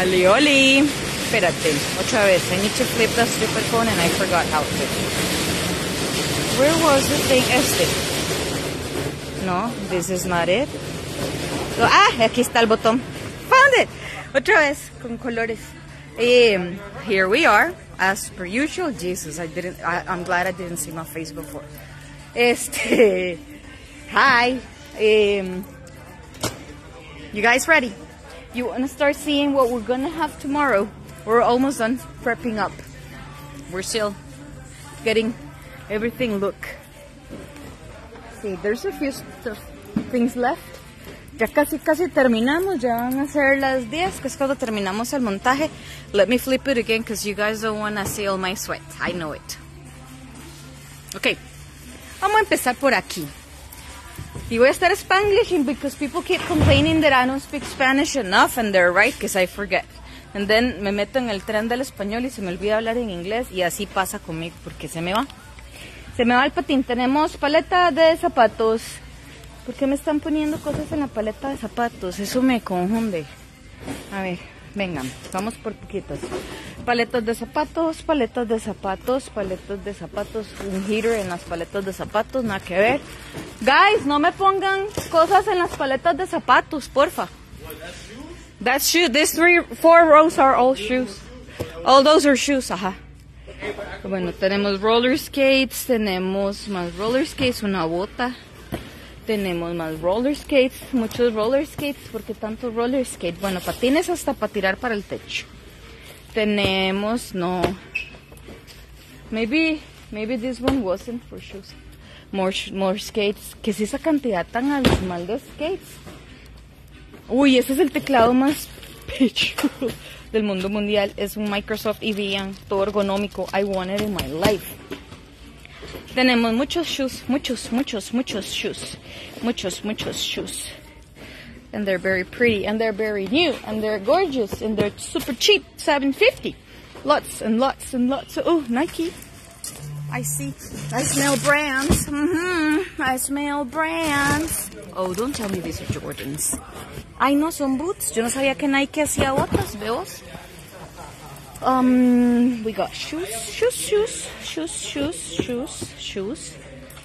Oli, oli. Espérate, otra vez. I need to flip the stupid phone and I forgot how to. Where was the thing? Este. No, this is not it. Oh, ah, aquí está el botón. Found it. Otra vez, con colores. Um, here we are, as per usual. Jesus, I didn't. I, I'm glad I didn't see my face before. Este. Hi. Um, you guys ready? You want to start seeing what we're gonna have tomorrow? We're almost done prepping up. We're still getting everything look. See, there's a few things left. Ya casi casi terminamos, ya van a ser las 10, que es cuando terminamos el montaje. Let me flip it again because you guys don't want to see all my sweat. I know it. Ok, vamos a empezar por aquí. Y voy a estar Spanglishing because people keep complaining that I don't speak Spanish enough and they're right because I forget. And then me meto en el tren del español y se me olvida hablar en inglés y así pasa conmigo porque se me va. Se me va el patín. Tenemos paleta de zapatos. ¿Por qué me están poniendo cosas en la paleta de zapatos? Eso me confunde. A ver, vengan, vamos por poquitos. Paletas de zapatos, paletas de zapatos, paletas de zapatos, un heater en las paletas de zapatos, nada que ver. Guys, no me pongan cosas en las paletas de zapatos, porfa. That's shoes. These three, four rows are all shoes. All those are shoes, ajá. Bueno, tenemos roller skates, tenemos más roller skates, una bota. Tenemos más roller skates, muchos roller skates, porque tanto roller skate. Bueno, patines hasta para tirar para el techo. Tenemos, no. Maybe, maybe this one wasn't for shoes. More, more skates. ¿Qué es esa cantidad tan abismal de skates? Uy, ese es el teclado más pechudo del mundo mundial. Es un Microsoft EVM, todo ergonómico. I want it in my life. Tenemos muchos shoes, muchos, muchos, muchos shoes. Muchos, muchos shoes. And they're very pretty, and they're very new, and they're gorgeous, and they're super cheap, 750 Lots and lots and lots. Of, oh, Nike. I see. I smell brands. Mm-hmm. I smell brands. Oh, don't tell me these are Jordans. Ay, no, son boots. Yo no sabía que Nike hacía botas, ¿veos? Um, we got shoes, shoes, shoes, shoes, shoes, shoes, shoes.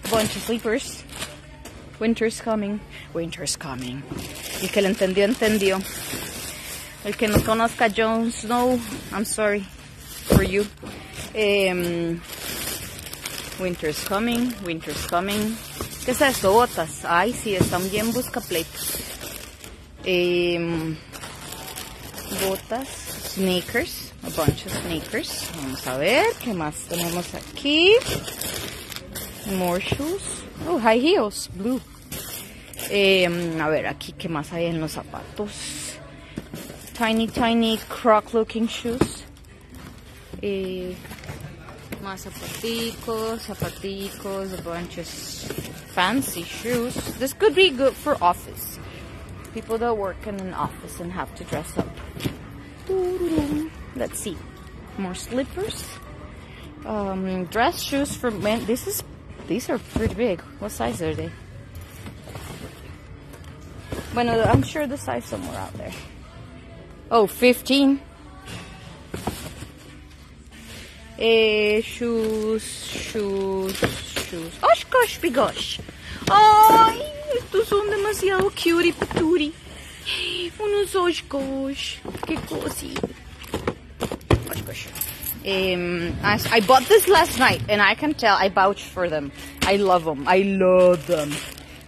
A bunch of sleepers. Winter's coming. Winter's coming. El que lo entendió, entendió. El que no conozca Jon Snow, I'm sorry for you. Um, winter's coming, winter's coming. ¿Qué es esto? Botas. Ay, sí, están bien busca pleitos. Um, botas, sneakers, a bunch of sneakers. Vamos a ver qué más tenemos aquí. More shoes. Oh, high heels, blue. Eh, a ver, aquí qué más hay en los zapatos. Tiny, tiny croc looking shoes. Eh, más zapaticos, zapaticos, a bunch of fancy shoes. This could be good for office. People that work in an office and have to dress up. Let's see. More slippers. Um, dress shoes for men. This is, these are pretty big. What size are they? Bueno, I'm sure the size somewhere out there. Oh, 15. Eh, shoes, shoes, shoes. Osh, gosh, bigosh. Ay, estos son demasiado cutie patootie. Unos osh, gosh. Qué cosi. Um, I, I bought this last night, and I can tell I vouch for them. I love them. I love them.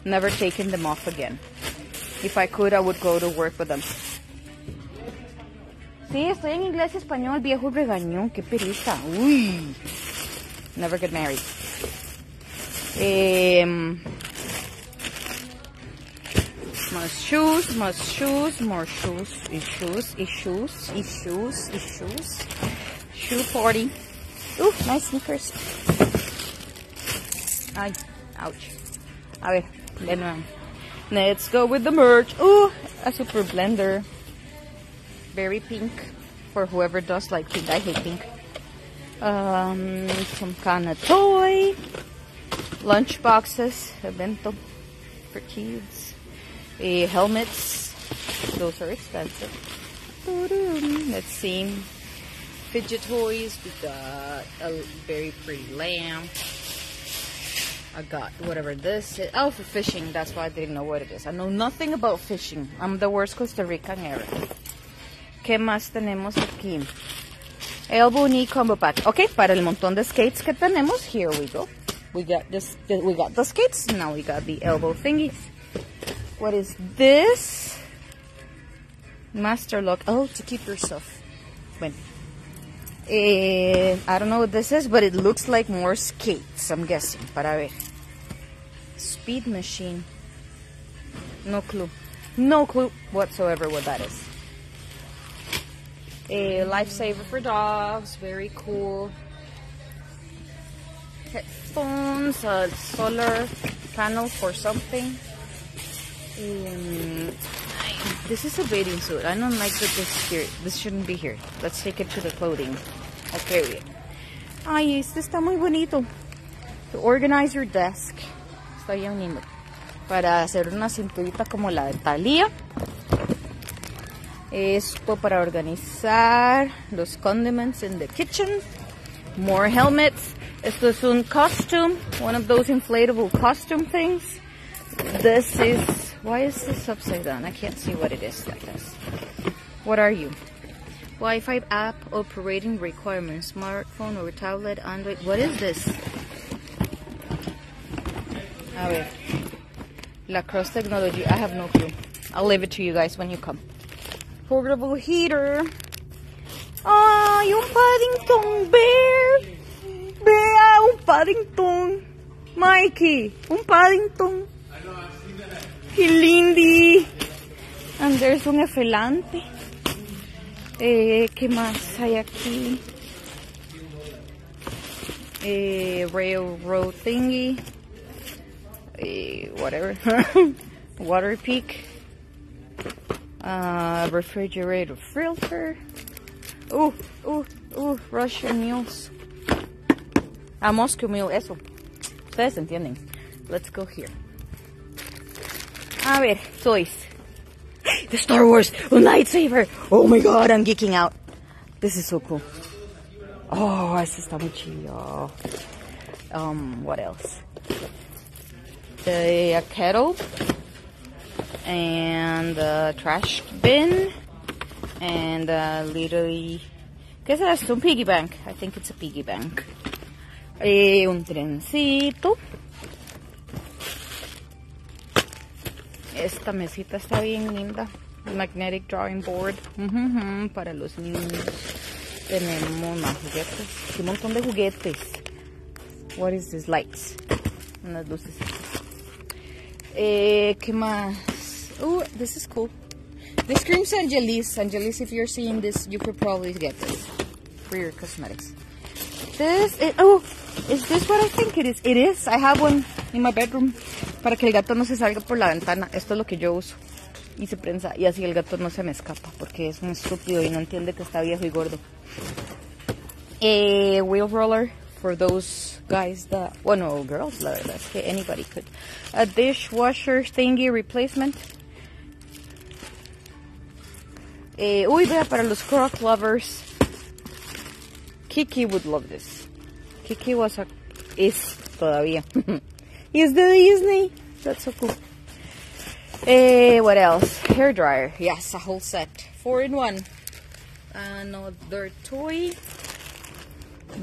Never taken them off again. If I could, I would go to work with them. Sí, estoy en inglés y español, viejo regañón, qué pereza. Uy. Never get married. Um, more shoes, more shoes, more shoes, issues, issues, issues, issues. Shoe party. Ooh, nice sneakers. Ay, ouch. De nuevo. Let's go with the merch. Ooh, a super blender. Very pink for whoever does like pink. I hate pink. Um, some kind of toy. Lunch boxes. A bento for kids. A helmets. Those are expensive. Let's see. Fidget toys. We got a very pretty lamp. I got whatever this is. Oh, for fishing. That's why I didn't know what it is. I know nothing about fishing. I'm the worst Costa Rican ever. ¿Qué más tenemos aquí? Elbow knee combo pack. Ok, para el montón de skates que tenemos, here we go. We got this. We got the skates. Now we got the elbow thingies. What is this? Master lock. Oh, to keep yourself. Bueno. Eh, I don't know what this is, but it looks like more skates, I'm guessing. Para ver. Speed machine. No clue. No clue whatsoever what that is. A lifesaver for dogs. Very cool. Headphones. A solar panel for something. Um, this is a bathing suit. I don't like that this is here. This shouldn't be here. Let's take it to the clothing. Okay, carry it. Ay, este está muy bonito. To organize your desk. Está bien lindo. Para hacer una cinturita como la de Thalia. Esto para organizar los condiments in the kitchen. More helmets. Esto es un costume. One of those inflatable costume things. This is why is this upside down? I can't see what it is like this. What are you? Wi-Fi app operating requirements, smartphone or tablet, Android. What is this? A ver. La Crosse Technology. I have no clue. I'll leave it to you guys when you come. Portable heater. ¡Ay, un Paddington Bear! Vea, un Paddington. Mikey, un Paddington. ¡Qué lindy! And there's un elefante. Eh, ¿Qué más hay aquí? Eh, railroad thingy. Eh, whatever. Waterpik. Uh, refrigerator filter. Uh, uh, uh, Russian mules. Ah, Moscow mule, eso. Ustedes entienden. Let's go here. A ver, toys. The Star Wars, lightsaber. Oh my god, I'm geeking out. This is so cool. Oh, this está muy chido. Um, what else? The, a kettle and a trash bin and a little. ¿Qué es esto? Piggy bank. I think it's a piggy bank. Eh, un trencito. Esta mesita está bien linda. Magnetic drawing board. para los niños. Tenemos más juguetes. Un montón de juguetes. What is this? Lights. Unas luces. Eh, ¿Qué más? Oh, this is cool. This screams Angelis. Angelis, if you're seeing this, you could probably get this for your cosmetics. This, it, oh, is this what I think it is? It is. I have one in my bedroom para que el gato no se salga por la ventana. Esto es lo que yo uso. Y se prensa. Y así el gato no se me escapa porque es un estúpido y no entiende que está viejo y gordo. A wheel roller for those guys that, bueno, girls, la verdad es que anybody could. A dishwasher thingy replacement. Eh, uy, vea, para los croc lovers. Kiki would love this. Kiki was a, is todavía. Is the Disney. That's so cool. Eh, what else? Hair dryer. Yes, a whole set. Four in one. Another toy.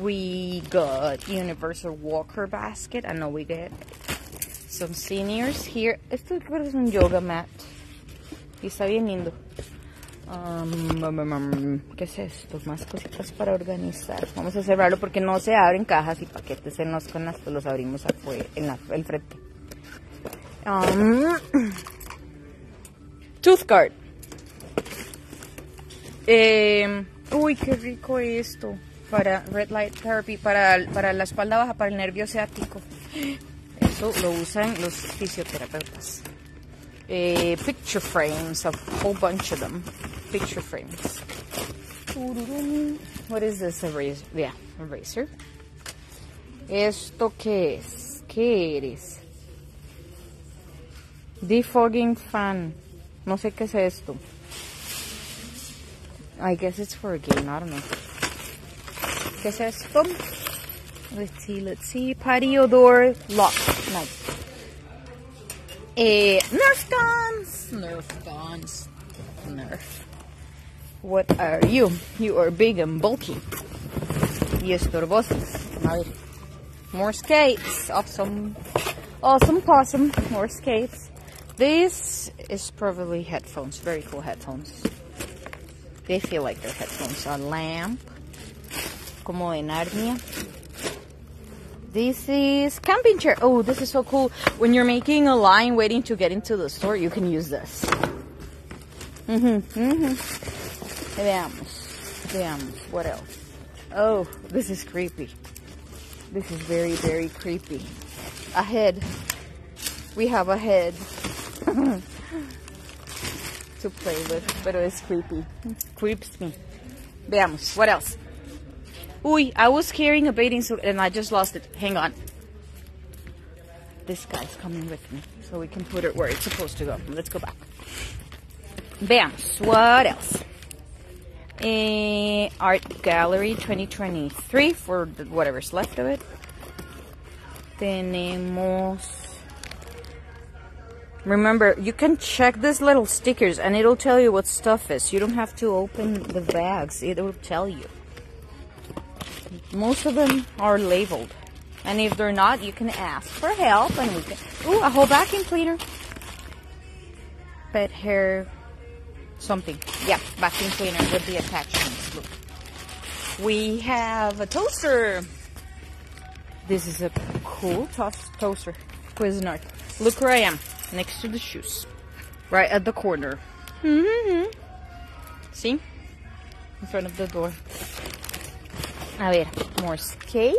We got Universal Walker basket. I know we get some seniors here. Esto creo que es un yoga mat. Y está bien lindo. Um, ¿Qué es esto? Más cositas para organizar. Vamos a cerrarlo porque no se abren cajas y paquetes en los con los abrimos en el frente. Um, tooth guard. Eh, uy, qué rico esto. Para red light therapy, para, para la espalda baja, para el nervio ciático. Eso lo usan los fisioterapeutas. Eh, picture frames, a whole bunch of them. Picture frames. What is this? Eraser? Yeah, eraser. ¿Esto qué es? ¿Qué eres? Defogging fan. No sé qué es esto. I guess it's for a game. I don't know. ¿Qué es esto? Let's see, let's see. Patio door lock. Nice. Eh, Nerf guns. Nerf guns. Nerf. What are you? You are big and bulky. Y estorbosos. A. More skates. Awesome. Awesome possum. More skates. This is probably headphones. Very cool headphones. They feel like they're headphones. A lamp. Como en. This is camping chair. Oh, this is so cool. When you're making a line waiting to get into the store, you can use this. Mhm, mhm. Veamos. Veamos. What else? Oh, this is creepy. This is very, very creepy. A head. We have a head to play with, but it's creepy. Creeps me. Veamos. What else? Uy, I was carrying a bathing suit and I just lost it. Hang on. This guy's coming with me, so we can put it where it's supposed to go. Let's go back. Veamos. What else? A art gallery 2023 for whatever's left of it. Tenemos. Remember, you can check these little stickers and it'll tell you what stuff is. You don't have to open the bags, it will tell you. Most of them are labeled. And if they're not, you can ask for help and we can. Ooh, a whole vacuum cleaner. Pet hair something. Yeah, vacuum cleaner with the attachments. Look. We have a toaster. This is a cool toast toaster. Cuisinart. Look where I am, next to the shoes. Right at the corner. Mm-hmm. See? In front of the door. A ver, more skates.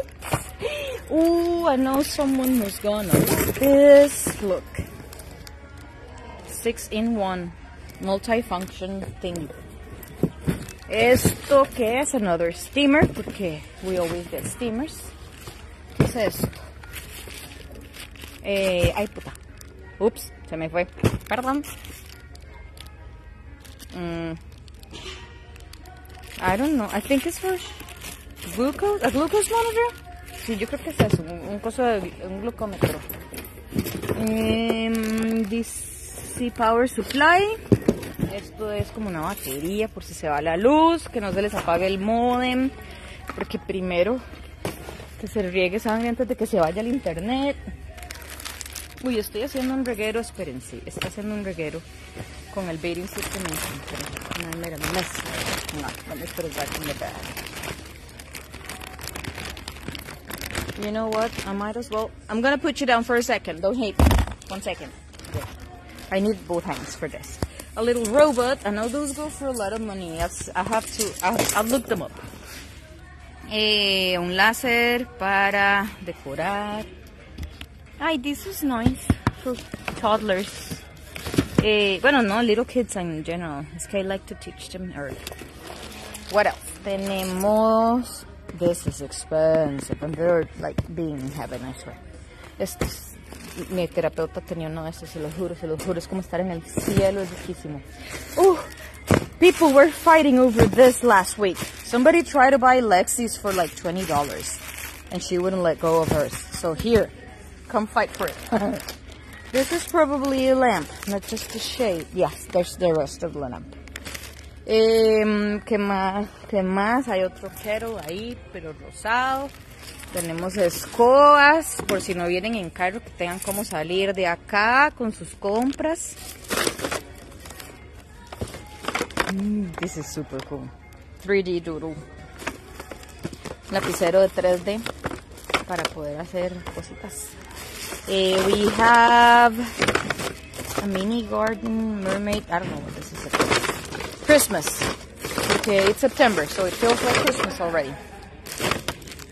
Ooh, I know someone who's gonna like this. Look. Six in one multifunction thing. Esto que es another steamer, porque we always get steamers. ¿Qué es esto? Eh, ay puta. Ups, se me fue. Perdón. Mm. I don't know. I think it's for glucose, a glucose monitor. Sí, yo creo que es eso, un, un coso de un glucómetro. Um, DC Power Supply. Esto es como una batería por si se va la luz, que no se les apague el modem, porque primero que se riegue sangre antes de que se vaya el internet. Uy, estoy haciendo un reguero, espérense, está haciendo un reguero con el me encontré. No, mira, no, no, me. You know what? I might as well. I'm gonna put you down for a second. Don't hate me. One second. There. I need both hands for this. A little robot. I know those go for a lot of money. I've, I have to. I'll, I'll look them up. Eh, un láser para decorar. Ay, this is nice for toddlers. Eh, bueno, no, little kids in general. Es que I like to teach them early. What else? Tenemos. This is expensive, and they're like being in heaven, I swear. Este es- mi terapeuta tenía uno de estos, se lo juro, se lo juro. Es como estar en el cielo, es riquísimo. Uh, people were fighting over this last week. Somebody tried to buy Lexi's for like $20, and she wouldn't let go of hers. So here, come fight for it. this is probably a lamp, not just a shade. Yes, there's the rest of the lamp. Em, ¿qué más? ¿Qué más? Hay otro kettle ahí, pero rosado. Tenemos escobas, por si no vienen en carro, que tengan cómo salir de acá con sus compras. Mm, this is super cool. 3D doodle. Lapicero de 3D para poder hacer cositas. Eh, we have a mini garden mermaid. I don't know what this is. Christmas. Okay, it's September, so it feels like Christmas already.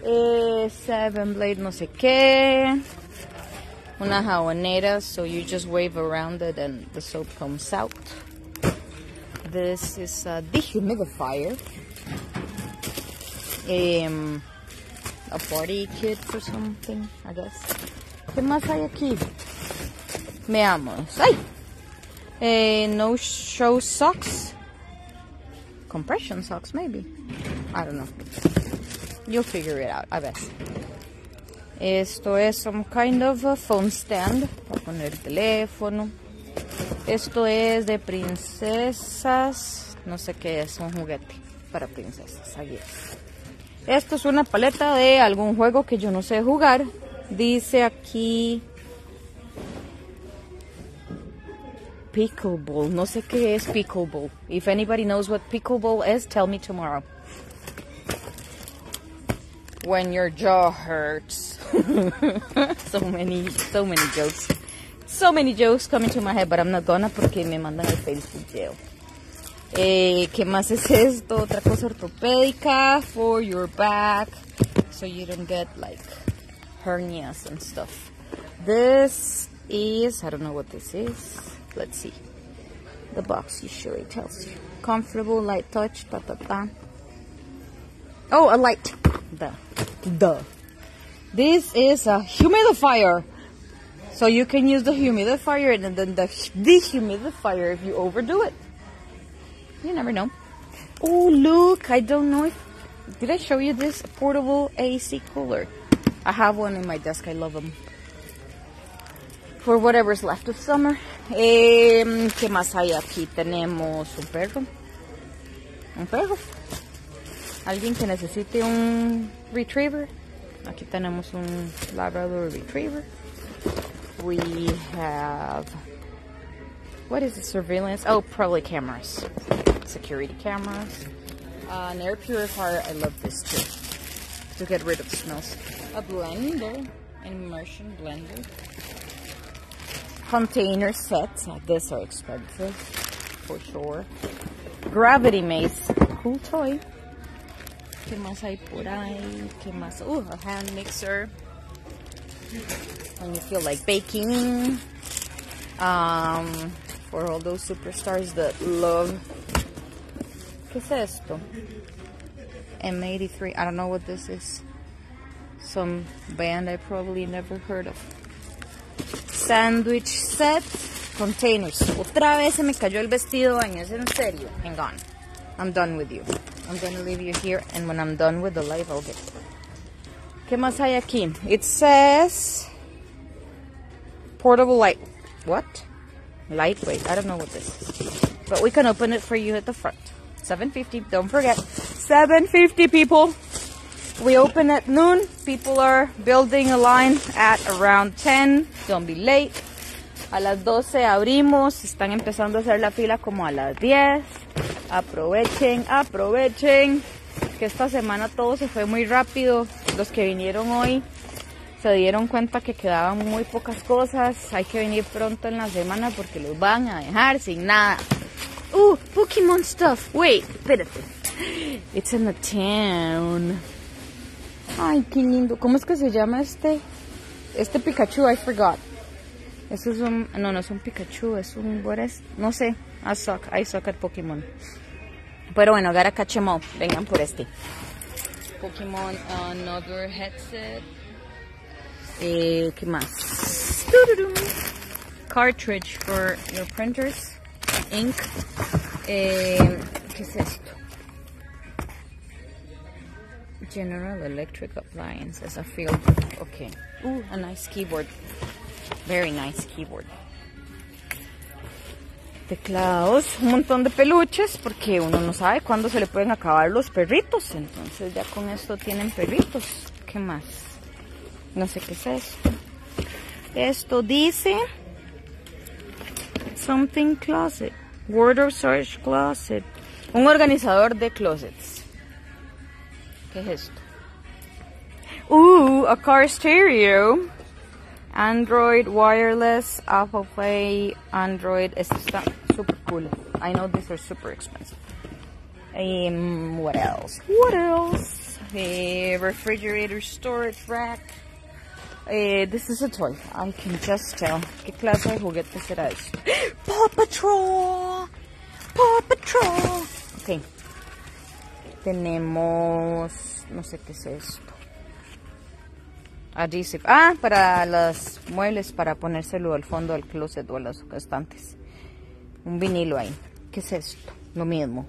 Eh, seven blade no sé qué. Una jabonera, so you just wave around it and the soap comes out. This is a dehumidifier. Um, a party kit or something, I guess. ¿Qué más hay aquí? Veamos. ¡Ay! Eh, no show socks. compression socks, maybe. I don't know. You'll figure it out, I bet. Esto es some kind of a phone stand para poner el teléfono. Esto es de princesas. No sé qué es, un juguete para princesas. Ahí es. Esto es una paleta de algún juego que yo no sé jugar. Dice aquí pickleball. No sé qué es pickleball. If anybody knows what pickleball is, tell me tomorrow. When your jaw hurts. so many, so many jokes. So many jokes coming to my head, but I'm not gonna porque me mandan el Facebook jail. Eh, ¿Qué más es esto? Otra cosa ortopédica for your back, so you don't get like hernias and stuff. This is, I don't know what this is. Let's see. The box usually tells you. Comfortable, light touch, ta ta ta. Oh, a light. The. The. This is a humidifier. So you can use the humidifier and then the dehumidifier if you overdo it. You never know. Oh, look, I don't know if... Did I show you this portable AC cooler? I have one in my desk. I love them. For whatever's left of summer. Eh, ¿Qué más hay aquí? Tenemos un perro. Un perro. Alguien que necesite un retriever. Aquí tenemos un Labrador retriever. We have... What is the surveillance? Oh, probably cameras security cameras. Uh, an air purifier, I love this too, to get rid of smells. A blender, an immersion blender. Container sets, this are expensive, for sure. Gravity maze, cool toy. ¿Qué más hay por ahí? ¿Qué más? Ooh, a hand mixer. When you feel like baking. Um, for all those superstars that love ¿Qué es esto? M83. I don't know what this is. Some band I probably never heard of. Sandwich set. Containers. Otra vez se me cayó el vestido. Es en serio. Hang on. I'm done with you. I'm gonna leave you here and when I'm done with the live I'll get ¿Qué más hay aquí? It says portable light. What? Lightweight. I don't know what this is. But we can open it for you at the front. 7.50, don't forget. 7.50 people. We open at noon. People are building a line at around 10. Don't be late. A las 12 abrimos. Están empezando a hacer la fila como a las 10. Aprovechen, aprovechen. Que esta semana todo se fue muy rápido. Los que vinieron hoy se dieron cuenta que quedaban muy pocas cosas. Hay que venir pronto en la semana porque los van a dejar sin nada. Oh, Pokemon stuff. Wait, espérate. It's in the town. Ay, qué lindo. ¿Cómo es que se llama este? Este Pikachu, I forgot. Eso es un... No, no es un Pikachu, es un... What is? No sé. I suck. I suck at Pokemon. Pero bueno, em all. Vengan por este. Pokemon Another Headset. Eh, ¿Qué más? Cartridge for your printers. Ink. Eh, ¿Qué es esto? General Electric Appliances, a field. Okay. Ooh, a nice keyboard. Very nice keyboard. Teclados, un montón de peluches porque uno no sabe cuándo se le pueden acabar los perritos. Entonces ya con esto tienen perritos. ¿Qué más? No sé qué es esto. Esto dice something closet. Wardrobe storage closet. Un organizador de closets. ¿Qué es esto? Ooh, a car stereo. Android wireless, Apple Play, Android. Esto super cool. I know these are super expensive. Um, what else? What else? A refrigerator storage rack. Eh, this is a toy. I can just tell. ¿Qué clase de juguete será esto? Paw Patrol! Paw Patrol! Ok. Tenemos... No sé qué es esto. Adhesive. Ah, para los muebles, para ponérselo al fondo del closet o a los estantes. Un vinilo ahí. ¿Qué es esto? Lo mismo.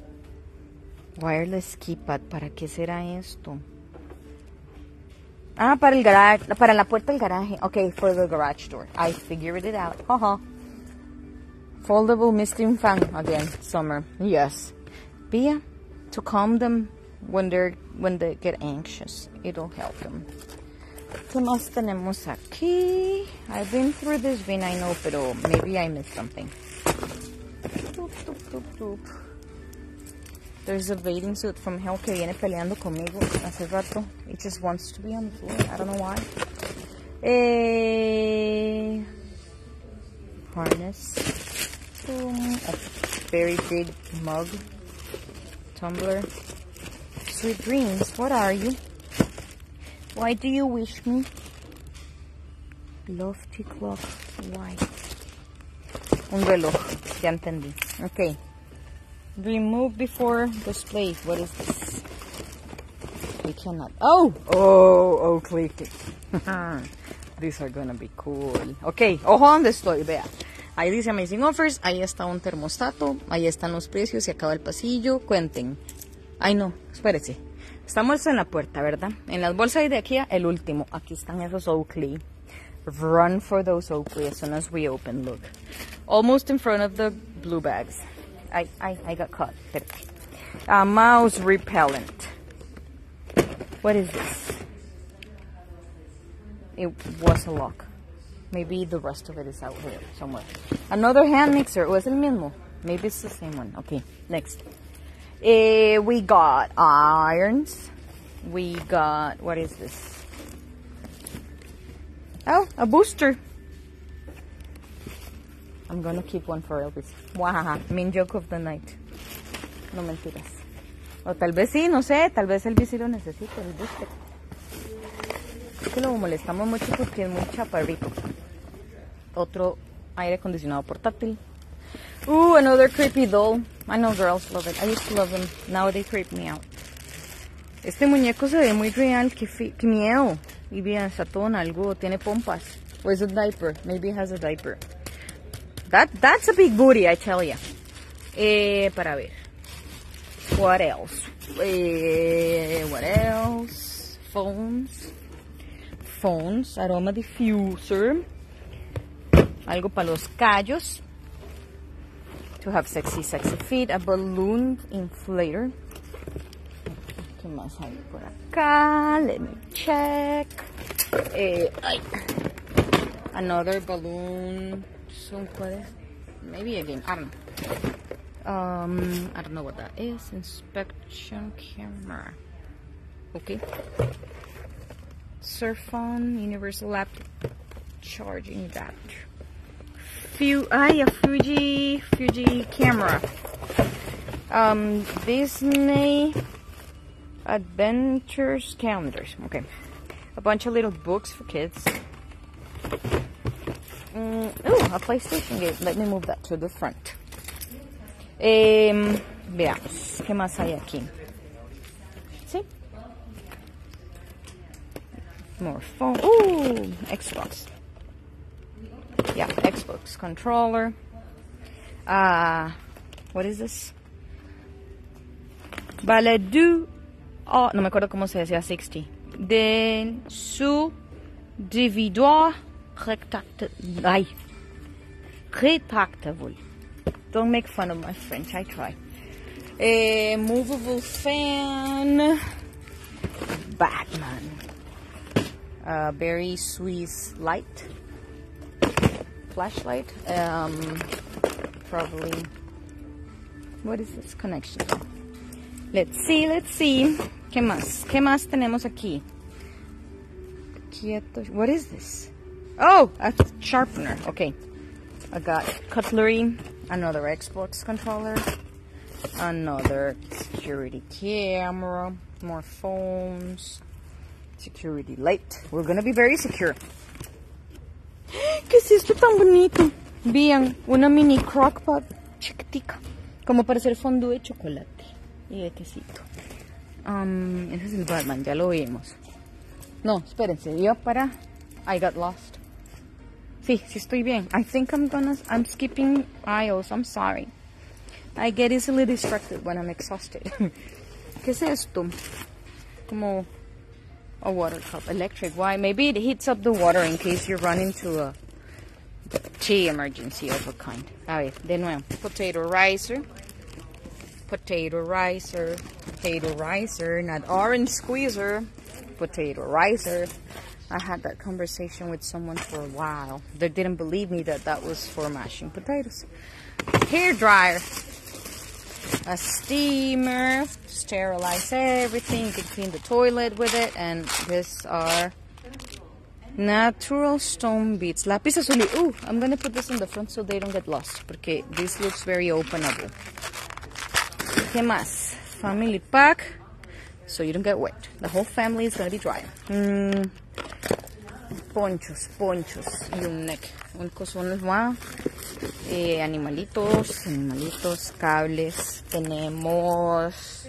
Wireless keypad, ¿para qué será esto? Ah, para el garage, para la puerta del garaje. Okay, for the garage door. I figured it out. Haha. Foldable misting fan again, summer. Yes. Bia, to calm them when they're when they get anxious. It'll help them. ¿Qué tenemos aquí? I've been through this bin, I know, pero maybe I missed something. There's a bathing suit from hell que viene peleando conmigo hace rato. It just wants to be on the floor. I don't know why. Eh, harness. A very big mug. Tumbler. Sweet dreams. What are you? Why do you wish me? Lofty clock. Why? Un reloj. Ya entendí. Okay. Remove before display. What is this? We cannot. Oh! Oh, oh, click it. These are gonna be cool. Ok, ojo donde estoy, vea. Ahí dice Amazing Offers, ahí está un termostato, ahí están los precios, se acaba el pasillo, cuenten. Ay no, espérese. Estamos en la puerta, ¿verdad? En las bolsas de aquí, el último. Aquí están esos Oakley. Run for those Oakley as soon as we open, look. Almost in front of the blue bags. I, I, I got caught. Uh, mouse repellent. What is this? It was a lock. Maybe the rest of it is out here somewhere. Another hand mixer. Was el mismo? Maybe it's the same one. Okay, next. Uh, we got irons. We got, what is this? Oh, a booster. I'm gonna keep one for Elvis. Wow, main joke of the night. No mentiras. O tal vez sí, no sé, tal vez Elvis sí lo necesita, el booster. Es que lo molestamos mucho porque es muy chaparrito. Otro aire acondicionado portátil. Ooh, another creepy doll. I know girls love it. I used to love them. Now they creep me out. Este muñeco se ve muy real. Qué, qué miedo. Y bien, en algo. Tiene pompas. Where's a diaper? Maybe it has a diaper. That that's a big booty, I tell you. Eh, para ver. What else? Eh, what else? Phones. Phones. Aroma diffuser. Algo para los callos. To have sexy, sexy feet. A balloon inflator. ¿Qué más hay por acá? Let me check. Eh, ay. Another balloon so what is maybe again. I don't know um I don't know what that is inspection camera okay surf phone universal laptop charging adapter Fu ah yeah Fuji Fuji camera um Disney adventures calendars okay a bunch of little books for kids Mm, ooh, a PlayStation game. Let me move that to the front. Eh, veamos, ¿qué más hay aquí? ¿Sí? More phone. Ooh, Xbox. Yeah, Xbox controller. Uh, what is this? Baladu. Oh, no me acuerdo cómo se decía 60. De su dividual retractable. Retractable. Don't make fun of my French. I try. A movable fan. Batman. A very Swiss light. Flashlight. Um, probably. What is this connection? Let's see, let's see. ¿Qué más? ¿Qué más tenemos aquí? Quieto. What is this? Oh, a sharpener. Okay. I got cutlery, another Xbox controller, another security camera, more phones, security light. We're gonna be very secure. ¿Qué es esto tan bonito? Vean, una mini crockpot chiquitica, como para hacer fondue de chocolate y de quesito. Um, ese es el Batman, ya lo vimos. No, espérense, yo para... I got lost. Sí, sí estoy bien. I think I'm gonna, I'm skipping aisles. I'm sorry. I get easily distracted when I'm exhausted. ¿Qué es esto? Como a water cup. Electric. Why? Maybe it heats up the water in case you run into a tea emergency of a kind. A ver, de nuevo. Potato ricer. Potato ricer. Potato ricer. Not orange squeezer. Potato ricer. I had that conversation with someone for a while. They didn't believe me that that was for mashing potatoes. Hair dryer. A steamer. Sterilize everything. You can clean the toilet with it. And these are natural stone beads. Lápiz azul. Ooh, I'm gonna put this in the front so they don't get lost. Porque this looks very openable. ¿Qué más? Family pack. So you don't get wet. The whole family is gonna be dry. Mm, ponchos, ponchos y un neck. Un cosón más. Eh, animalitos, animalitos, cables. Tenemos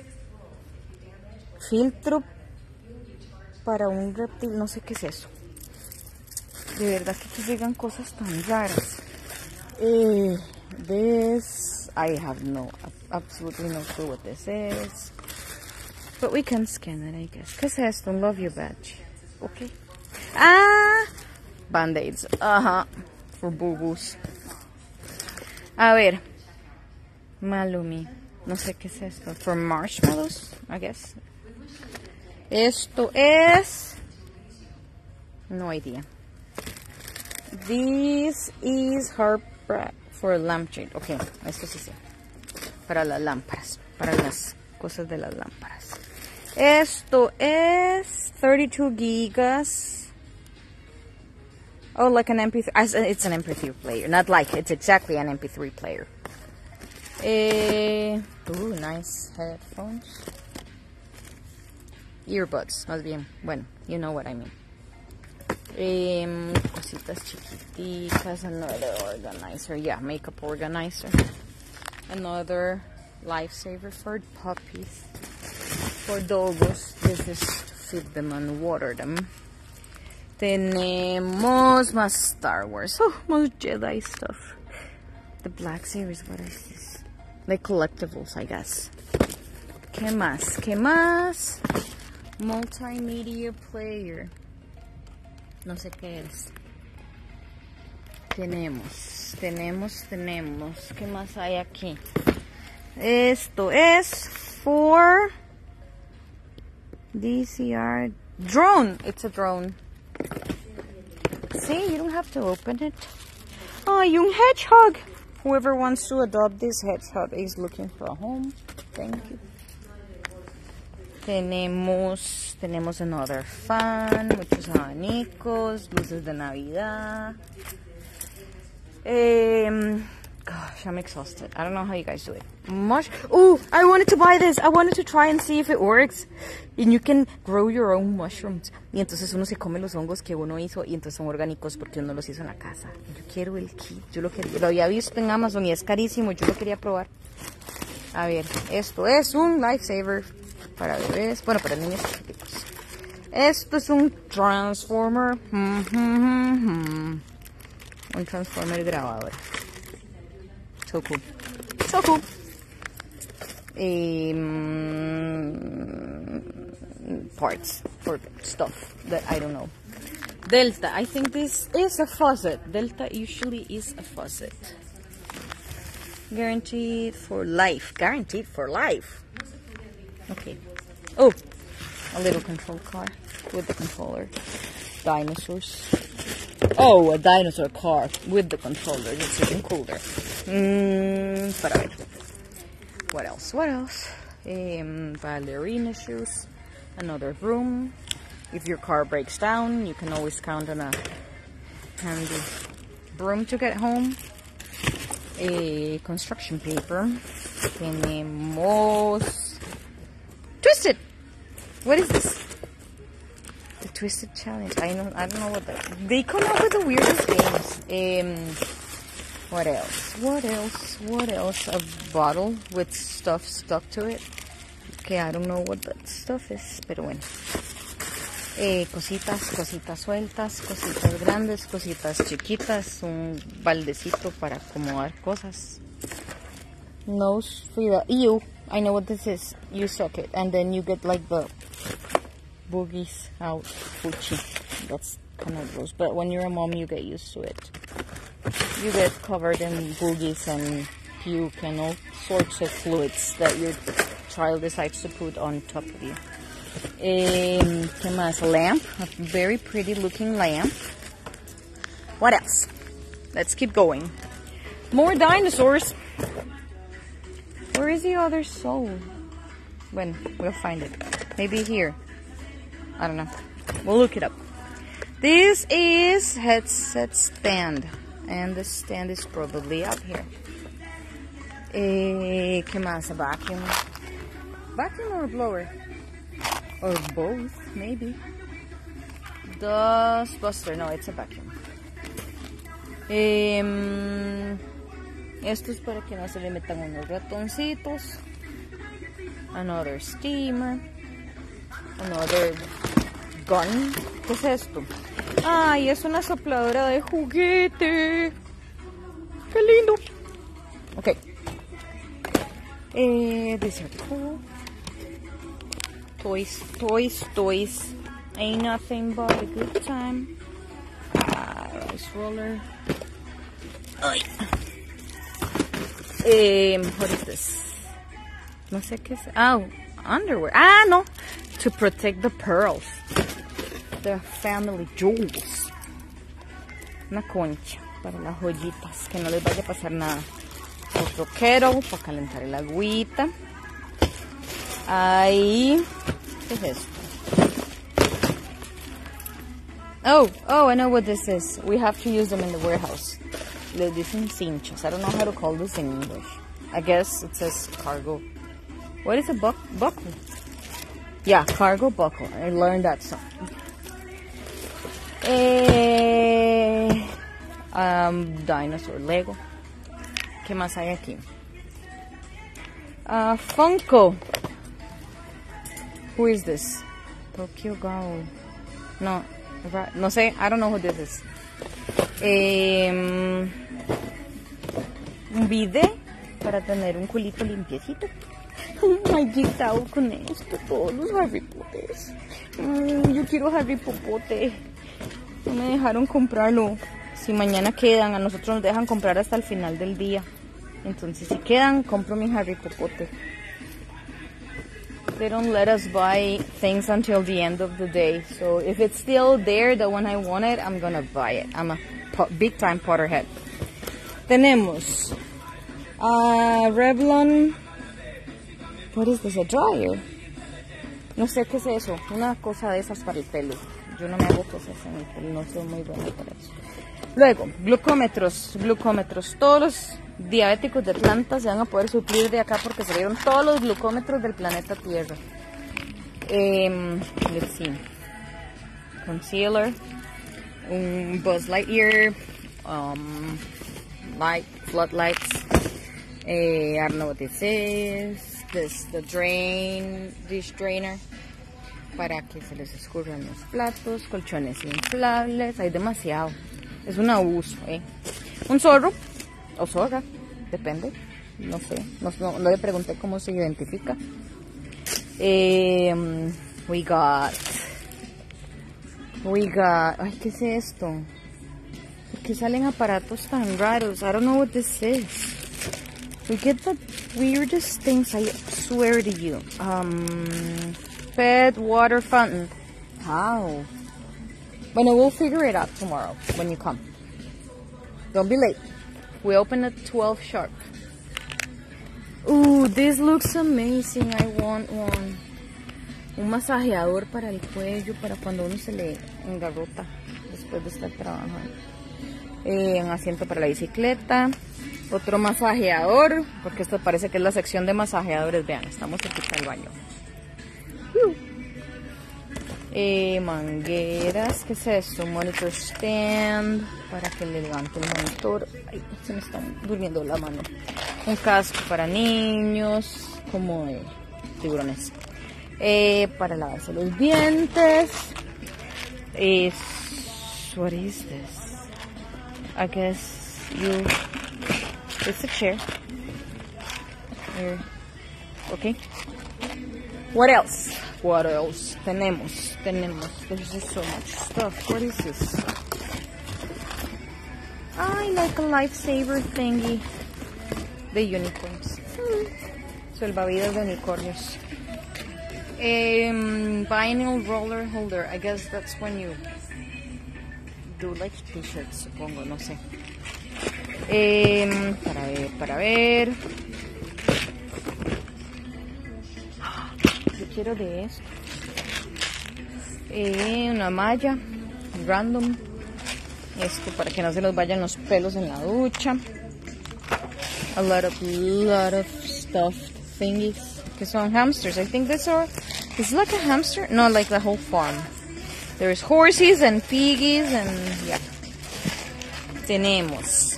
filtro para un reptil. No sé qué es eso. De verdad que aquí llegan cosas tan raras. Eh, this, I have no, absolutely no clue what this is. But we can scan it, I guess. ¿Qué es esto? Love you badge. Okay. Ah, band-aids. Ajá. For boo-boos. A ver. Malumi. No sé qué es esto. For marshmallows, I guess. Esto es... No idea. This is her for lampshade. Ok, esto sí sé. Para las lámparas. Para las cosas de las lámparas. Esto es 32 gigas. Oh, like an MP3. It's an MP3 player. Not like, it's exactly an MP3 player. Eh, ooh, nice headphones. Earbuds, más bien. Bueno, you know what I mean. Um, cositas chiquiticas, another organizer. Yeah, makeup organizer. Another lifesaver for puppies. For dogs, this is to feed them and water them. Tenemos más Star Wars. Oh, más Jedi stuff. The Black Series, what is this? Like collectibles, I guess. ¿Qué más? ¿Qué más? Multimedia player. No sé qué es. Tenemos, tenemos, tenemos. ¿Qué más hay aquí? Esto es for DCR drone. It's a drone. See, you don't have to open it. Oh, young hedgehog. Whoever wants to adopt this hedgehog is looking for a home. Thank you. Tenemos, tenemos another fan, muchos abanicos, luces de Navidad. Um, gosh, I'm exhausted. I don't know how you guys do it. Much. Oh, I wanted to buy this. I wanted to try and see if it works. And you can grow your own mushrooms. Y entonces uno se come los hongos que uno hizo y entonces son orgánicos porque uno los hizo en la casa. Yo quiero el kit. Yo lo quería. Lo había visto en Amazon y es carísimo. Yo lo quería probar. A ver, esto es un lifesaver para bebés, bueno, para niños chiquitos. Esto es un transformer, un transformer grabador. So cool, so cool. Um, parts for stuff that I don't know. Delta, I think this is a faucet. Delta usually is a faucet. Guaranteed for life. Guaranteed for life. Okay. Oh, a little control car with the controller. Dinosaurs. Oh, a dinosaur car with the controller. That's even cooler. Mm. What else? What else? Um, ballerina shoes. Another room. If your car breaks down, you can always count on a handy broom to get home. A construction paper. Tenemos Twisted. What is this? The Twisted Challenge. I don't. I don't know what that. They come up with the weirdest games. Um. What else? What else? What else? A bottle with stuff stuck to it. Okay, I don't know what that stuff is, pero bueno. Eh, cositas, cositas sueltas, cositas grandes, cositas chiquitas, un baldecito para acomodar cosas. Nose free. Ew. I know what this is. You suck it, and then you get like the boogies out. Fuchi. That's kind of gross. But when you're a mom, you get used to it. You get covered in boogies and puke and all sorts of fluids that your child decides to put on top of you. Um. A lamp. A very pretty looking lamp. What else? Let's keep going. More dinosaurs. Where is the other soul? When? We'll find it. Maybe here. I don't know. We'll look it up. This is headset stand. And the stand is probably up here. Eh. A vacuum. Vacuum or blower? Or both, maybe. Dustbuster. No, it's a vacuum. Em, esto es para que no se le metan unos ratoncitos. Another steamer. Another gun. ¿Qué es esto? Ay, es una sopladora de juguete. Qué lindo. Ok. Eh. Toys, toys, toys. Ain't nothing but a good time. Ah, rice roller. Ay. Eh, what is this? No sé qué es. Oh, underwear. Ah, no. To protect the pearls. The family jewels. Una concha para las joyitas. Que no les vaya a pasar nada. Otro kettle para calentar el agüita. Ahí. ¿Qué es esto? Oh, oh, I know what this is. We have to use them in the warehouse. Le dicen cinchos. I don't know how to call this in English. I guess it says cargo. What is a buck buckle? Yeah, cargo buckle. I learned that song. Eh, um, dinosaur Lego. ¿Qué más hay aquí? Uh, Funko. Who is this? Tokyo Ghoul. No, no sé. I don't know who this is. Eh, un bidet para tener un culito limpiecito. Ay, quitado con esto, todos los Harry Potters. Mm, yo quiero Harry Popote. No me dejaron comprarlo. Si mañana quedan, a nosotros nos dejan comprar hasta el final del día. Entonces, si quedan, compro mi Harry Popote. They don't let us buy things until the end of the day. So if it's still there, the one I wanted, I'm gonna buy it. I'm a big time Potterhead. Tenemos a Revlon. What is this? A dryer. No sé qué es eso. Una cosa de esas para el pelo. Yo no me hago cosas. No soy muy buena para eso. Luego, glucómetros. Glucómetros. Todos los diabéticos de planta se van a poder suplir de acá porque salieron todos los glucómetros del planeta Tierra. Um, let's. Concealer. Un Buzz Lightyear. Um, light, floodlights. Eh, I don't know what this is. This, the drain, dish drainer. Para que se les escurran los platos. Colchones inflables. Hay demasiado. Es un abuso, eh. Un zorro o zorra, depende, no sé, no, le pregunté cómo se identifica. Um, we got, we got, ay, ¿qué es esto? ¿Por qué salen aparatos tan raros? I don't know what this is. We get the weirdest things, I swear to you. Um, fed water fountain. How? Bueno, we'll figure it out tomorrow when you come. Don't be late. We open at 12 sharp. Ooh, this looks amazing. I want one. Un masajeador para el cuello, para cuando uno se le engarrota después de estar trabajando. Eh, un asiento para la bicicleta. Otro masajeador, porque esto parece que es la sección de masajeadores. Vean, estamos cerquita del baño. Eh, mangueras, ¿qué es esto? Monitor stand para que le levante el monitor. Ay, se me está durmiendo la mano. Un casco para niños, como tiburones. Eh, para lavarse los dientes. Es, what is this? I guess you. It's a chair. Here. ¿ok? What else? What else? Tenemos, tenemos. There's just so much stuff. What is this? I like a lifesaver thingy. The unicorns. Mm. Salvavidas de unicornios. Um, vinyl roller holder. I guess that's when you do like t-shirts, supongo, no sé. Um, para ver, para ver. Quiero de esto. Eh, una malla random. Esto para que no se los vayan los pelos en la ducha. A lot of, lot of stuffed thingies. Que son hamsters. I think these are. Is like a hamster? No, like the whole farm. There's horses and piggies and yeah. Tenemos.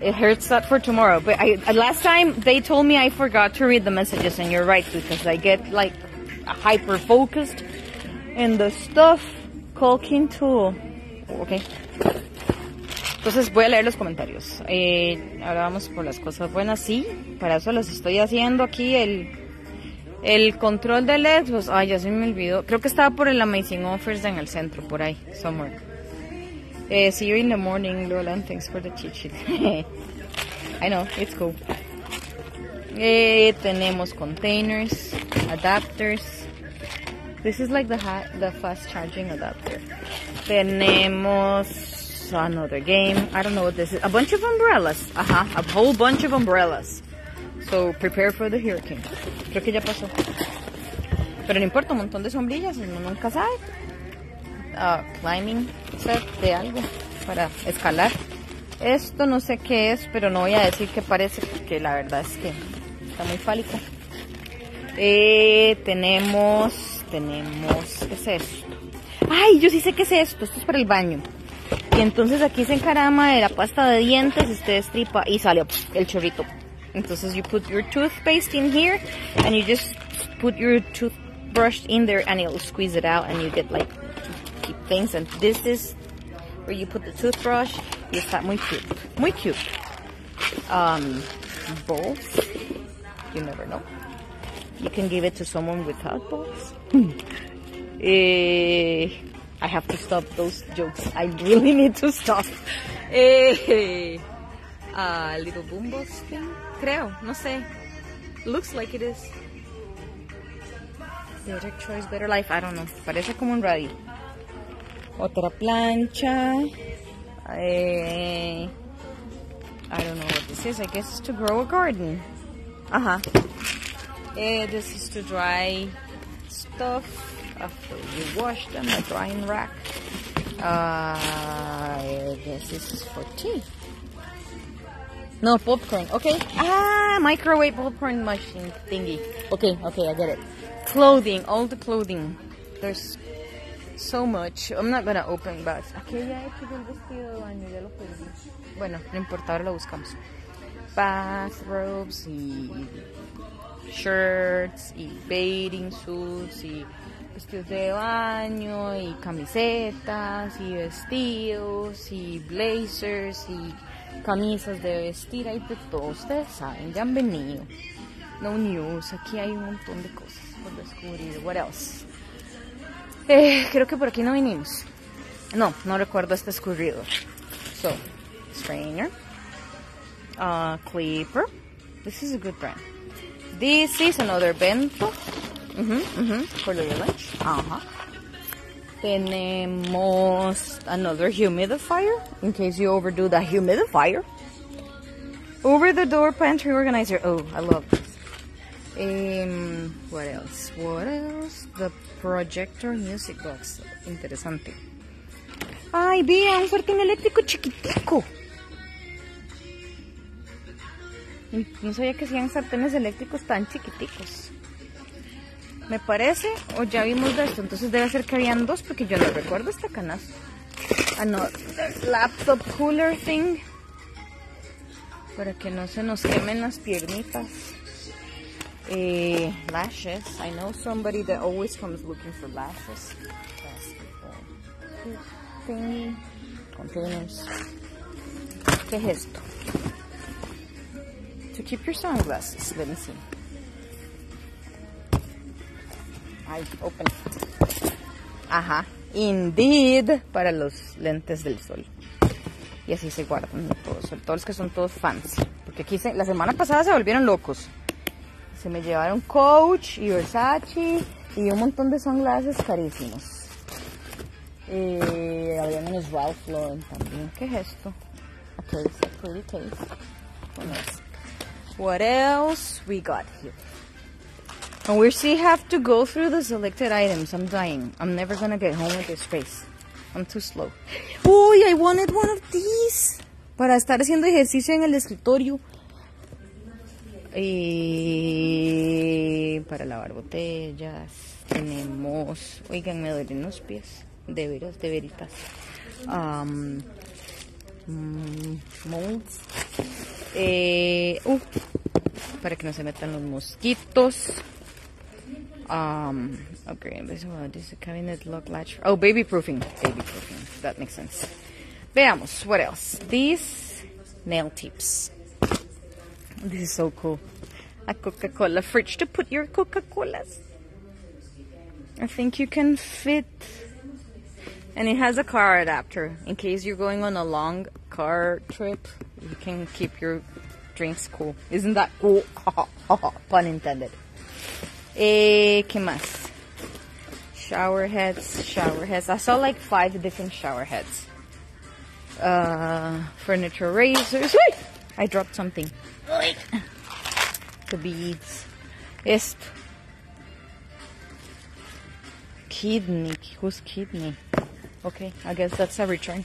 It hurts that for tomorrow. But I, last time they told me I forgot to read the messages, and you're right because I get like hyper focused in the stuff caulking tool. Okay. Entonces voy a leer los comentarios. Eh, ahora vamos por las cosas buenas. Sí, para eso las estoy haciendo aquí. El, el control del Xbox. Ay, ya se me olvidó. Creo que estaba por el Amazing Offers en el centro, por ahí, somewhere. Eh, see you in the morning, Lola, thanks for the sheet. I know, it's cool. Eh, tenemos containers, adapters. This is like the, the fast charging adapter. Tenemos another game. I don't know what this is. A bunch of umbrellas. Ajá, a whole bunch of umbrellas. So prepare for the hurricane. Creo que ya pasó. Pero no importa, un montón de sombrillas, uno nunca sabe. Uh, climbing set de algo para escalar. Esto no sé qué es, pero no voy a decir qué parece porque la verdad es que está muy fálico. Eh, tenemos, tenemos, ¿qué es esto? Ay, yo sí sé qué es esto, esto es para el baño. Y entonces aquí se encarama de la pasta de dientes, usted estripa y sale el chorrito. Entonces you put your toothpaste in here and you just put your toothbrush in there and it'll squeeze it out and you get like things and this is where you put the toothbrush y está muy cute. Muy cute. Um, bowls. You never know. You can give it to someone without bowls. eh, I have to stop those jokes. I really need to stop. Eh, a little boombox thing. Creo, no sé. Looks like it is. Better choice, better life. I don't know. Parece como un radio. Otra plancha. Eh, I don't know what this is. I guess it's to grow a garden. Uh huh. Eh, this is to dry stuff after you wash them. A drying rack. Uh, this is for tea. No, popcorn. Okay. Ah, microwave popcorn machine thingy. Okay, okay, I get it. Clothing, all the clothing. There's so much. I'm not gonna open bags. Aquella hecho el vestido de baño, ya lo perdí. Bueno, no importa, ahora lo buscamos. Bathrobes y shirts y bathing suits y vestidos de baño y camisetas y vestidos y blazers y camisas de vestir, hay de todo, ustedes saben, ya han venido. No news, aquí hay un montón de cosas por descubrir. What else? Eh, creo que por aquí no vinimos. No, no recuerdo este escurrido. So, strainer, uh, clipper. This is a good brand. This is another bento. Uh -huh, uh -huh, for the lunch. -huh. Tenemos another humidifier in case you overdo the humidifier. Over the door pantry organizer. Oh, I love this. Um, what else? What else? The projector music box. Interesante. Ay, vean, un sartén eléctrico chiquitico. No sabía que sean sartenes eléctricos tan chiquiticos. Me parece, o ya vimos de esto, entonces debe ser que habían dos porque yo no recuerdo esta canasta. Ah, no, laptop cooler thing. Para que no se nos quemen las piernitas. Eh, lashes. I know somebody that always comes looking for lashes. Thingy. Containers. ¿Qué es esto? to keep your sunglasses. Let me see. I open. Ajá. Indeed. Para los lentes del sol. Y así se guardan todos. Todos los que son todos fancy. Porque aquí se, la semana pasada se volvieron locos. Se me llevaron Coach y Versace y un montón de sunglasses carísimos. Eh, había unos Ralph Lauren también. ¿Qué es esto? A case, a pretty case. What else? What else we got here? And we still have to go through the selected items. I'm dying. I'm never gonna get home with this face. I'm too slow. Uy, I wanted one of these. Para estar haciendo ejercicio en el escritorio. Y para lavar botellas. Tenemos. Oigan, me duelen los pies. De veras, de veritas. Um, molds. Eh, uh, para que no se metan los mosquitos. Um, okay, this one, this cabinet lock latch. Oh, baby proofing. Baby proofing. That makes sense. Veamos, what else? These nail tips. This is so cool. A Coca-Cola fridge to put your Coca-Colas. I think you can fit. And it has a car adapter. In case you're going on a long car trip, you can keep your drinks cool. Isn't that cool? Pun intended. Eh, ¿Qué más? Shower heads, shower heads. I saw like five different shower heads. Uh, furniture risers. Wait! I dropped something. The beads. Esto. Kidney. Who's kidney? Okay, I guess that's a return.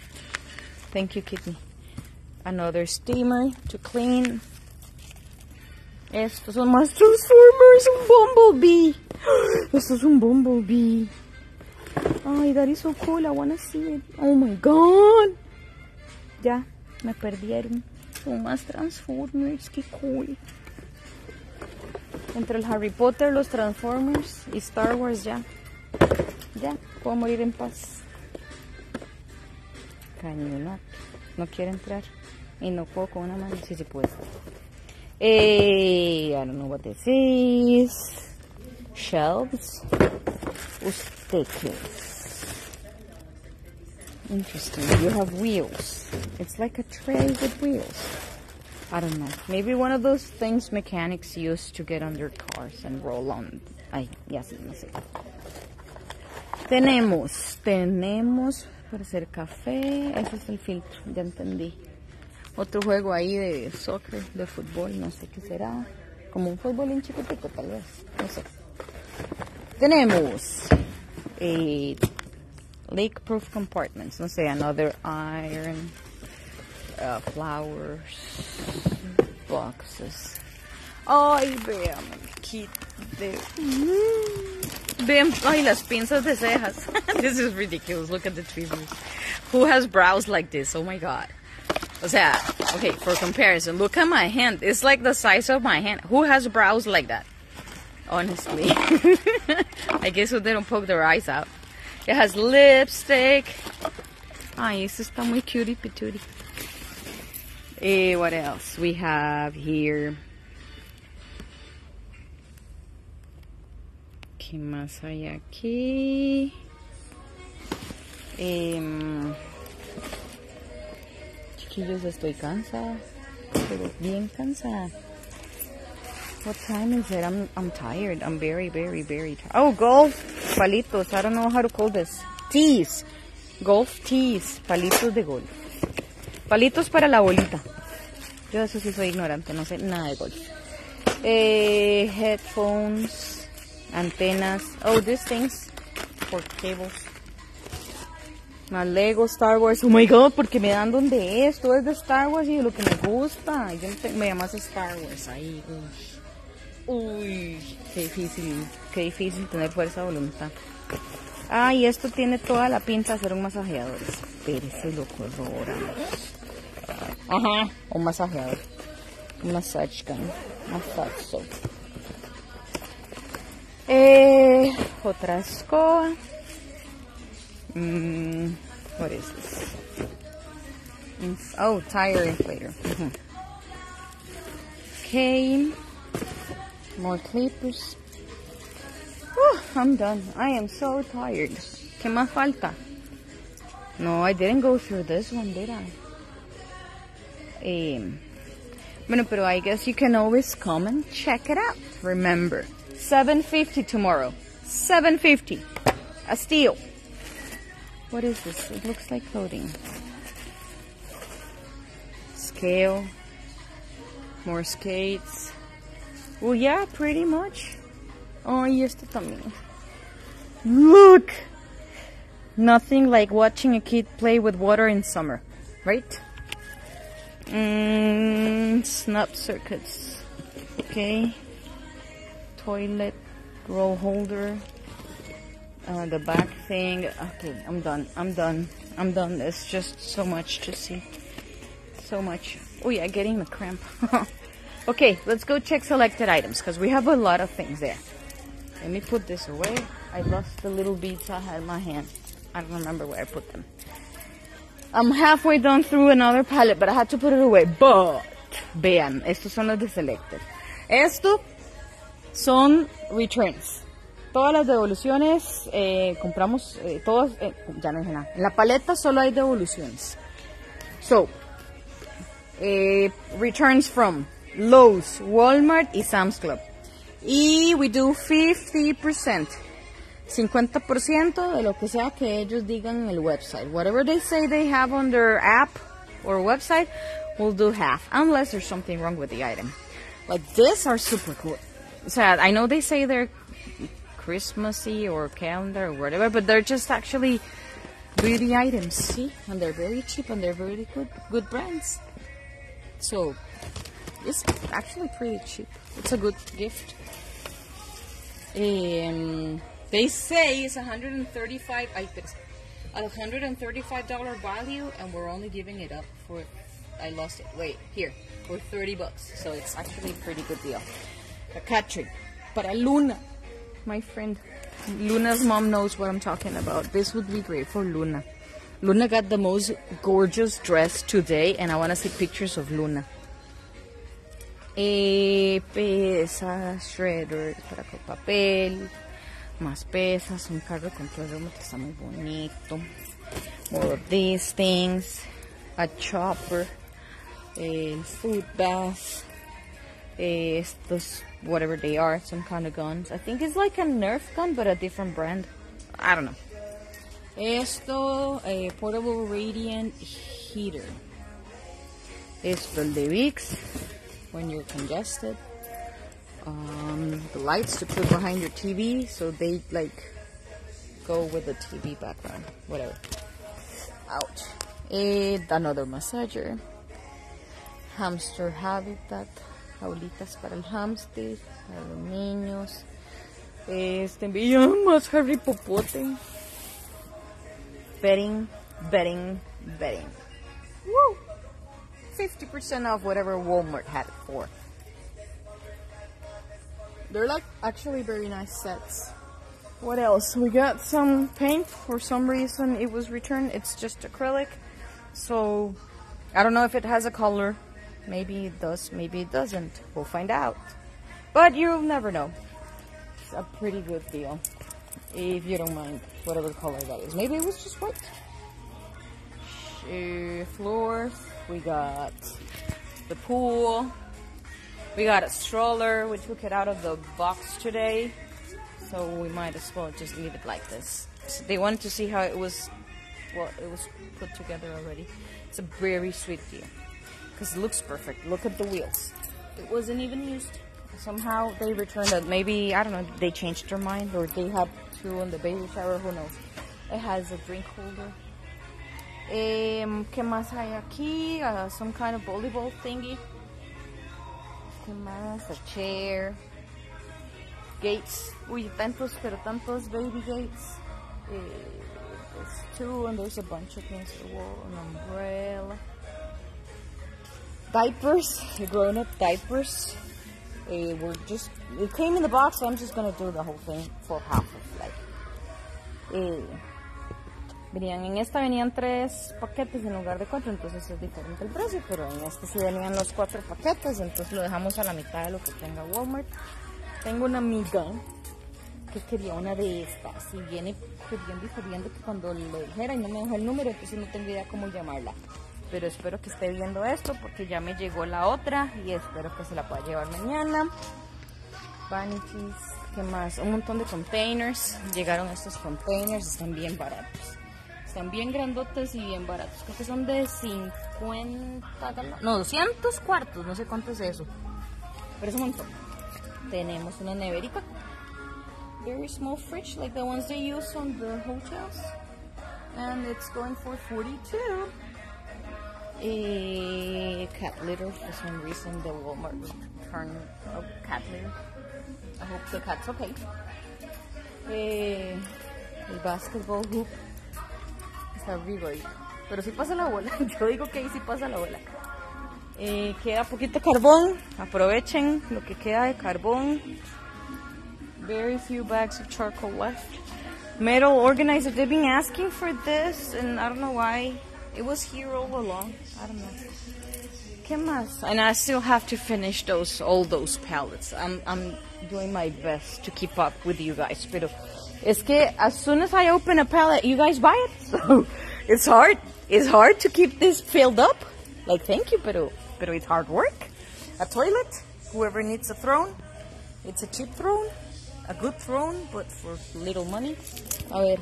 Thank you, kidney. Another steamer to clean. Estos son más Transformers. Un Bumblebee. Esto es un Bumblebee. Ay, that is so cool. I wanna see it. Oh my god. Ya, me perdieron. Más Transformers. Qué cool. Entre el Harry Potter, los Transformers y Star Wars ya. Ya, puedo morir en paz. Cañonato. No quiere entrar. Y no puedo con una mano. Sí, sí puedo. Eh, I don't know what this is. Shelves. Stickers. Interesting. You have wheels. It's like a tray with wheels. I don't know. Maybe one of those things mechanics use to get under cars and roll on. Ay, ya sí, no sé. Tenemos, tenemos para hacer café. Ese es el filtro, ya entendí. Otro juego ahí de soccer, de fútbol, no sé qué será. Como un fútbolín chiquitito, tal vez. No sé. Tenemos eh, leak proof compartments. Let's say another iron, uh, flowers, boxes. Ay, vean el kit de. Vean, ay, las pinzas de cejas. this is ridiculous. Look at the tweezers. Who has brows like this? Oh my god. O sea, okay, for comparison, look at my hand. It's like the size of my hand. Who has brows like that? Honestly. I guess who didn't poke their eyes out. It has lipstick. Ay, eso está muy cutie patootie. Eh, what else? We have here. ¿Qué más hay aquí? Eh, chiquillos, estoy cansada. Pero bien cansada. What time is it? I'm, I'm tired. I'm very, very, very tired. Oh, golf palitos. I don't know how to call this. Tees. Golf tees. Palitos de golf. Palitos para la bolita. Yo eso sí soy ignorante. No sé nada de golf. Eh, headphones. Antenas. Oh, these things. For cables. Más Lego, Star Wars. Oh my god, porque me dan donde es. Todo es de Star Wars y de lo que me gusta. Me llamas Star Wars ahí. Uy, qué difícil. Qué difícil tener fuerza voluntad. Ah, y esto tiene toda la pinta de ser un masajeador. Espérese, loco, Ajá, un masajeador. Un massage gun. Massage. Eh, otra escoba. Mm, what is this? Oh, tire inflator. Okay. More clippers. Whew, I'm done. I am so tired. ¿Qué más falta? No, I didn't go through this one, did I? Um, bueno, pero I guess you can always come and check it out. Remember, 7.50 tomorrow. 7.50. A steal. What is this? It looks like clothing. Scale. More skates. Well, yeah, pretty much. Oh, y esto también. Look! Nothing like watching a kid play with water in summer, right? Mm, snap circuits. Okay. Toilet roll holder. Uh, the back thing. Okay, I'm done. I'm done. I'm done. There's just so much to see. So much. Oh yeah, getting the cramp. okay, let's go check selected items because we have a lot of things there. Let me put this away. I lost the little beads I had in my hand. I don't remember where I put them. I'm halfway done through another palette, but I had to put it away. But, vean, estos son los de selected. Esto son returns. Todas las devoluciones, eh, compramos eh, todas, eh, ya no dije nada. En la paleta solo hay devoluciones. So, eh, returns from Lowe's, Walmart y Sam's Club. Y we do 50%. 50% de lo que sea que ellos digan en el website. Whatever they say they have on their app or website, we'll do half. Unless there's something wrong with the item. Like this are super cool. So I know they say they're Christmassy or calendar or whatever, but they're just actually beauty items, see? And they're very cheap and they're very good, good brands. So it's actually pretty cheap. It's a good gift. Um, they say it's 135 a $135 value and we're only giving it up for I lost it. Wait, here. For 30 bucks. So it's actually a pretty good deal. A cat tree. Para Luna, my friend. Luna's mom knows what I'm talking about. This would be great for Luna. Luna got the most gorgeous dress today and I want to see pictures of Luna. Eh, pesas, shredders para con papel, más pesas, un carro con control que está muy bonito. More of these things, a chopper, a food bath, estos, whatever they are, some kind of guns. I think it's like a Nerf gun, but a different brand. I don't know. Esto, a portable radiant heater. Esto, el de Vicks when you're congested. Um, the lights to put behind your TV so they like go with the TV background, whatever. Ouch. And another massager. Hamster habitat. Jaulitas para el hamster, para los niños. Este, más Harry Popote. Bedding, bedding, bedding. Woo! 50% off whatever Walmart had it for. They're like actually very nice sets. What else? We got some paint. For some reason it was returned. It's just acrylic. So I don't know if it has a color. Maybe it does, maybe it doesn't. We'll find out. But you'll never know. It's a pretty good deal. If you don't mind whatever color that is. Maybe it was just white. Uh, floors, we got the pool. We got a stroller. We took it out of the box today. So we might as well just leave it like this. They wanted to see how it was, well, it was put together already. It's a very sweet deal. Because it looks perfect. Look at the wheels. It wasn't even used. Somehow they returned it. Maybe, I don't know, they changed their mind or they had two in the baby shower. Who knows? It has a drink holder. Um, ¿Qué más hay aquí? Uh, some kind of volleyball thingy. ¿Qué más? A chair. Gates. Uy, tantos, pero tantos baby gates. Uh, there's two and there's a bunch against the wall. An umbrella. Diapers. Grown-up diapers. Uh, we're just, it came in the box, so I'm just gonna do the whole thing for half of like. Uh, Venían, en esta venían tres paquetes en lugar de cuatro, entonces es diferente el precio, pero en este sí venían los cuatro paquetes, entonces lo dejamos a la mitad de lo que tenga Walmart. Tengo una amiga que quería una de estas y viene pidiendo y pidiendo que cuando le dijera y no me dejó el número, entonces no tengo idea cómo llamarla. Pero espero que esté viendo esto porque ya me llegó la otra y espero que se la pueda llevar mañana. Vanities, ¿qué más? Un montón de containers. Llegaron estos containers, están bien baratos. Están bien grandotes y bien baratos. Creo que son de 50 No, 200 cuartos. No sé cuánto es eso. Pero es un montón. Tenemos una neverita. Very small fridge, like the ones they use on the hotels. And it's going for 42. A cat litter. For some reason, the Walmart returned a cat litter. I hope the cat's okay. Eh, el basketball hoop rigorito. Pero si pasa la bola. Yo digo que ahí sí pasa la bola. Eh, queda poquito carbón. Aprovechen lo que queda de carbón. Very few bags of charcoal left. Metal organizer. They've been asking for this, and I don't know why. It was here all along. I don't know. ¿Qué más? And I still have to finish those all those pallets. I'm I'm doing my best to keep up with you guys. Pero es que as soon as I open a pallet, you guys buy it. So it's hard. It's hard to keep this filled up. Like thank you, pero pero it's hard work. A toilet. Whoever needs a throne, it's a cheap throne, a good throne, but for little money. A ver,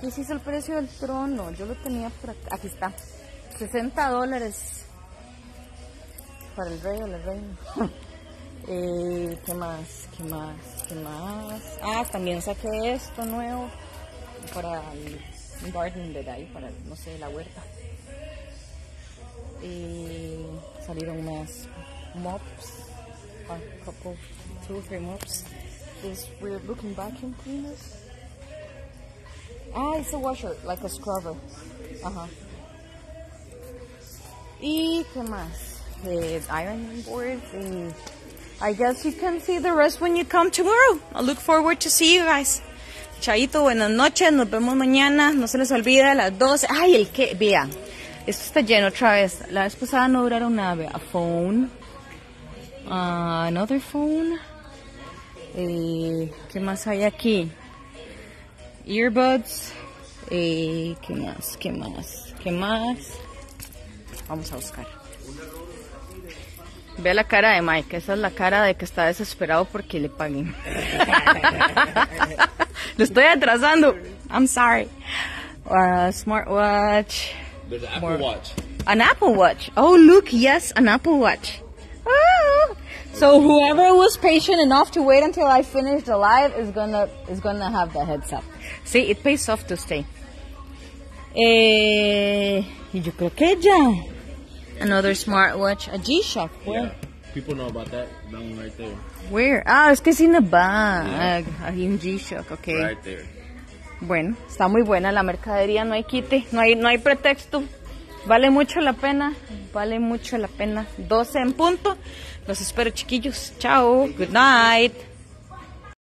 ¿qué es el precio del trono? Yo lo tenía por aquí. Está. 60 dólares para el rey o la reina. eh, ¿Qué más? ¿Qué más? ¿Qué más? Ah, también saqué esto nuevo para el garden bed ahí, para, no sé, la huerta. Eh, salieron más mops, a couple, two or three mops. This weird looking vacuum cleaner. Ah, it's a washer, like a scrubber. Ajá. ¿Y qué más? The ironing board. And I guess you can see the rest when you come tomorrow. I look forward to see you guys. Chaito, buenas noches, nos vemos mañana. No se les olvide a las 12. Ay, el que, vean, esto está lleno otra vez. La vez pasada no duraron nada. A phone. Uh, another phone. Eh, ¿Qué más hay aquí? Earbuds. Eh, ¿Qué más? ¿Qué más? ¿Qué más? Vamos a buscar. Ve la cara de Mike, esa es la cara de que está desesperado porque le paguen. Lo estoy atrasando. I'm sorry. Uh, smartwatch. There's an Apple More. Watch. An Apple Watch. Oh, look, yes, an Apple Watch. Ah. So whoever was patient enough to wait until I finish the live is gonna is gonna have the heads up. See, it pays off to stay. Eh, y yo creo que ya. Another smartwatch, a G-Shock. Where? Yeah. People know about that. That one right there. Where? Ah, es que es in the bag. Hay un G-Shock, okay. Right there. Bueno, está muy buena la mercadería, no hay quite, no hay, no hay pretexto. Vale mucho la pena, vale mucho la pena. 12 en punto. Los espero chiquillos. Chao. Good night.